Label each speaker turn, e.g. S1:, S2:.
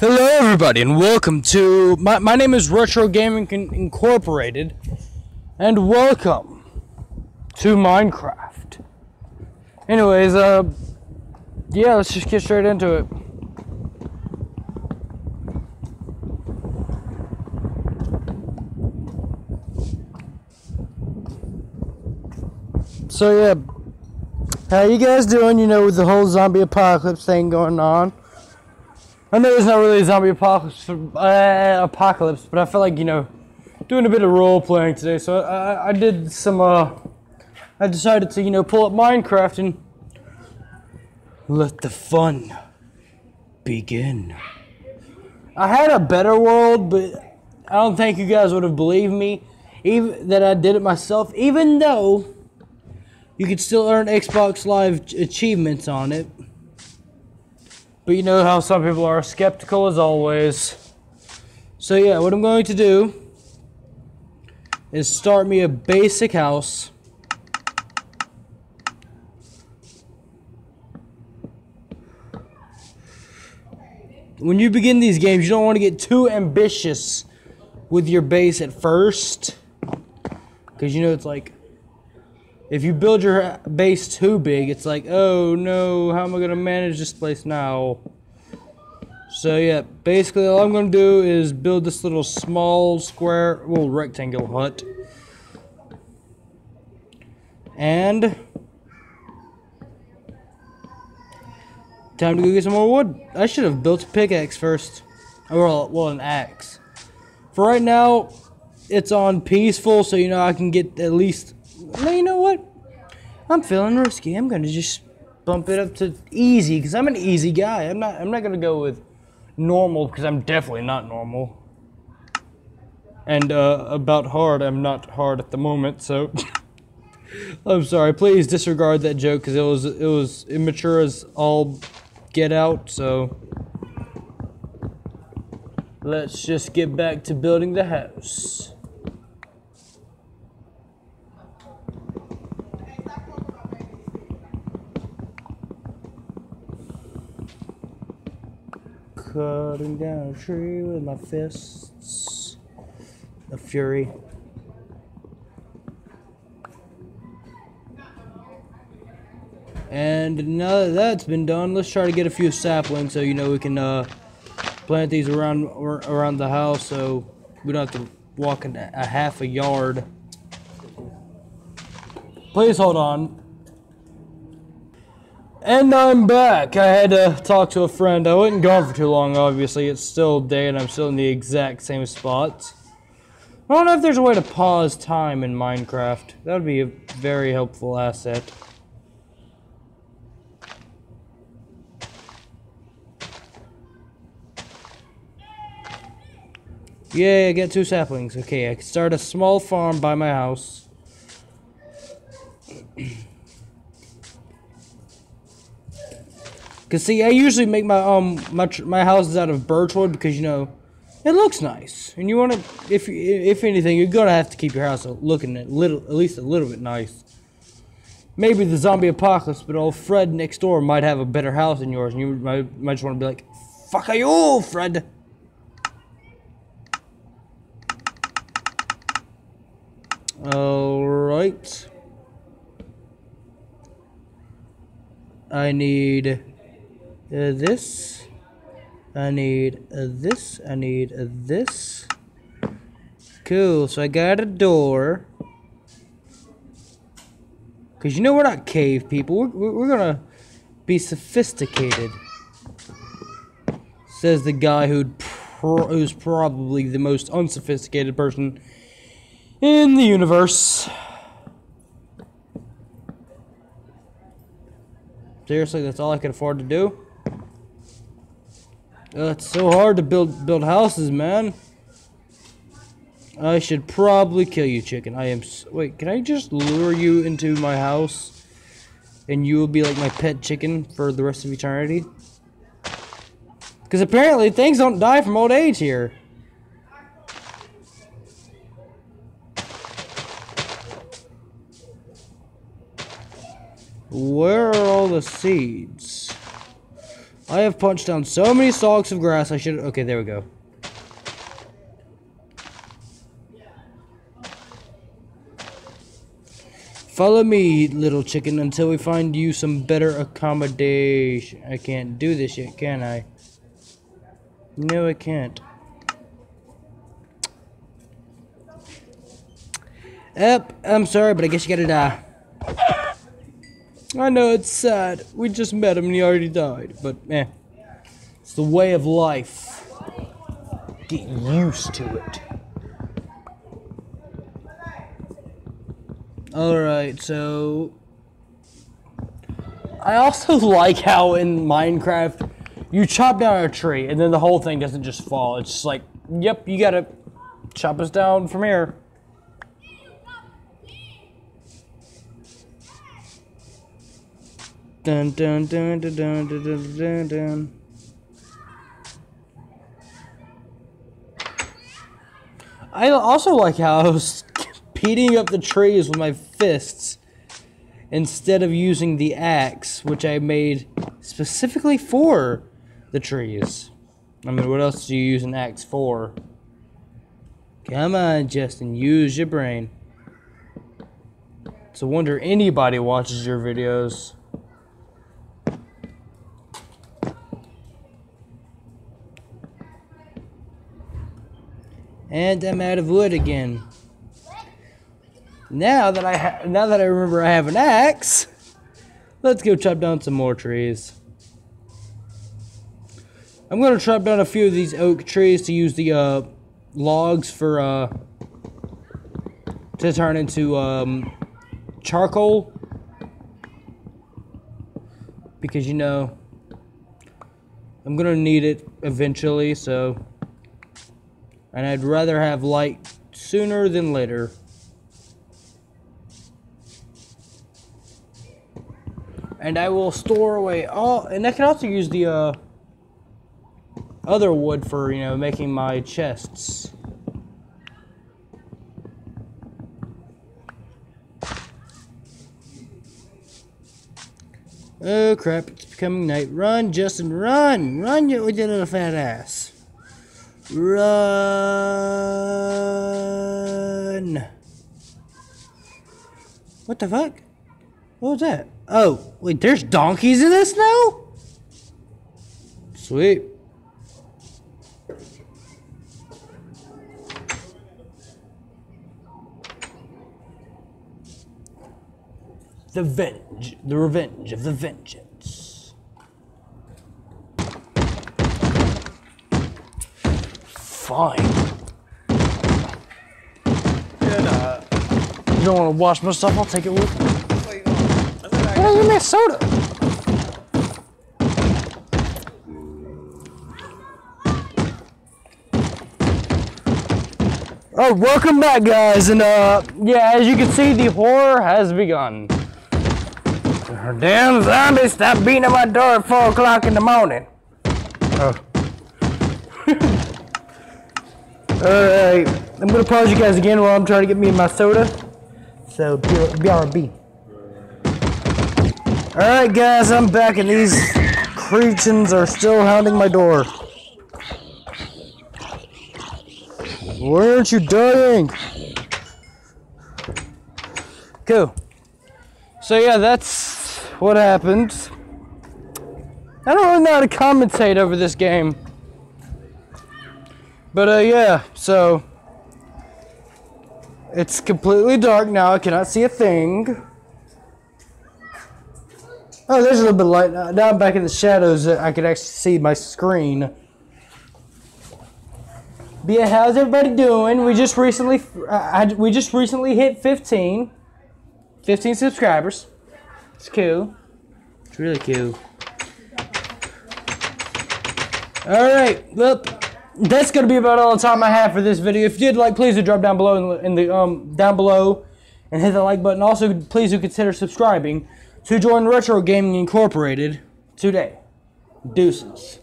S1: Hello, everybody, and welcome to my, my name is Retro Gaming Incorporated, and welcome to Minecraft. Anyways, uh, yeah, let's just get straight into it. So yeah, how you guys doing? You know, with the whole zombie apocalypse thing going on. I know it's not really a zombie apocalypse, uh, apocalypse, but I feel like you know, doing a bit of role playing today. So I, I did some. Uh, I decided to you know pull up Minecraft and let the fun begin. I had a better world, but I don't think you guys would have believed me, even that I did it myself. Even though you could still earn Xbox Live achievements on it. But you know how some people are skeptical as always. So yeah, what I'm going to do is start me a basic house. When you begin these games, you don't want to get too ambitious with your base at first. Because you know it's like if you build your base too big, it's like, oh no, how am I going to manage this place now? So yeah, basically all I'm going to do is build this little small square, well, rectangle hut. And time to go get some more wood. I should have built a pickaxe first. Or, well, an axe. For right now, it's on peaceful, so you know I can get at least no, you know what? I'm feeling risky. I'm gonna just bump it up to easy because I'm an easy guy. I'm not. I'm not gonna go with normal because I'm definitely not normal. And uh, about hard, I'm not hard at the moment. So I'm sorry. Please disregard that joke because it was it was immature as all get out. So let's just get back to building the house. Cutting down a tree with my fists of fury. And now that that's been done, let's try to get a few saplings so you know we can uh, plant these around around the house so we don't have to walk in a half a yard. Please hold on. And I'm back. I had to talk to a friend. I wasn't gone for too long, obviously. It's still day and I'm still in the exact same spot. I don't know if there's a way to pause time in Minecraft. That would be a very helpful asset. Yeah, I get two saplings. Okay, I can start a small farm by my house. Cause see, I usually make my um my my houses out of birchwood because you know it looks nice, and you want to if if anything you're gonna have to keep your house looking at little at least a little bit nice. Maybe the zombie apocalypse, but old Fred next door might have a better house than yours, and you might, might just want to be like, "Fuck are you, Fred?" All right. I need this. I need this. I need this. Cool. So I got a door. Because you know we're not cave people. We're, we're going to be sophisticated. Says the guy who pro who's probably the most unsophisticated person in the universe. Seriously, that's all I can afford to do? Uh, it's so hard to build build houses, man. I should probably kill you, chicken. I am. Wait, can I just lure you into my house, and you will be like my pet chicken for the rest of eternity? Because apparently things don't die from old age here. Where are all the seeds? I have punched down so many stalks of grass. I should. Okay, there we go. Follow me, little chicken, until we find you some better accommodation. I can't do this yet, can I? No, I can't. Yep, I'm sorry, but I guess you gotta die. I know it's sad. We just met him and he already died, but eh. It's the way of life. Get used to it. Alright, so. I also like how in Minecraft you chop down a tree and then the whole thing doesn't just fall. It's just like, yep, you gotta chop us down from here. Dun dun dun dun dun dun dun dun. dun. I also like how I was beating up the trees with my fists instead of using the axe, which I made specifically for the trees. I mean, what else do you use an axe for? Come on, Justin, use your brain. It's a wonder anybody watches your videos. And I'm out of wood again. Now that I now that I remember I have an axe, let's go chop down some more trees. I'm gonna chop down a few of these oak trees to use the uh, logs for uh, to turn into um, charcoal because you know I'm gonna need it eventually. So and I'd rather have light sooner than later. And I will store away all, and I can also use the uh, other wood for, you know, making my chests. Oh crap, it's becoming night. Run, Justin, run! Run, you little fat ass. Run! What the fuck? What was that? Oh, wait, there's donkeys in this now? Sweet. The Venge, the Revenge of the Vengeance. Fine.
S2: And, uh,
S1: You don't want to wash my stuff? I'll take it with me.
S2: wait, I'm gonna
S1: Hey, give me a soda. Oh, welcome back, guys, and uh, yeah, as you can see, the horror has begun. Damn zombies, stop beating at my door at four o'clock in the morning. Oh. Alright, I'm gonna pause you guys again while I'm trying to get me my soda. So, BRB. Alright guys, I'm back and these creatures are still hounding my door. Why aren't you dying? Cool. So yeah, that's what happened. I don't really know how to commentate over this game. But uh yeah, so it's completely dark now. I cannot see a thing. Oh, there's a little bit of light. Now I'm back in the shadows. uh, I can actually see my screen. Yeah, how's everybody doing? We just recently, uh, I, we just recently hit 15, 15 subscribers. It's cool. It's really cool. All right, well, that's gonna be about all the time I have for this video. If you did like, please do drop down below in the, um down below, and hit the like button. Also, please do consider subscribing to join Retro Gaming Incorporated today. Deuces.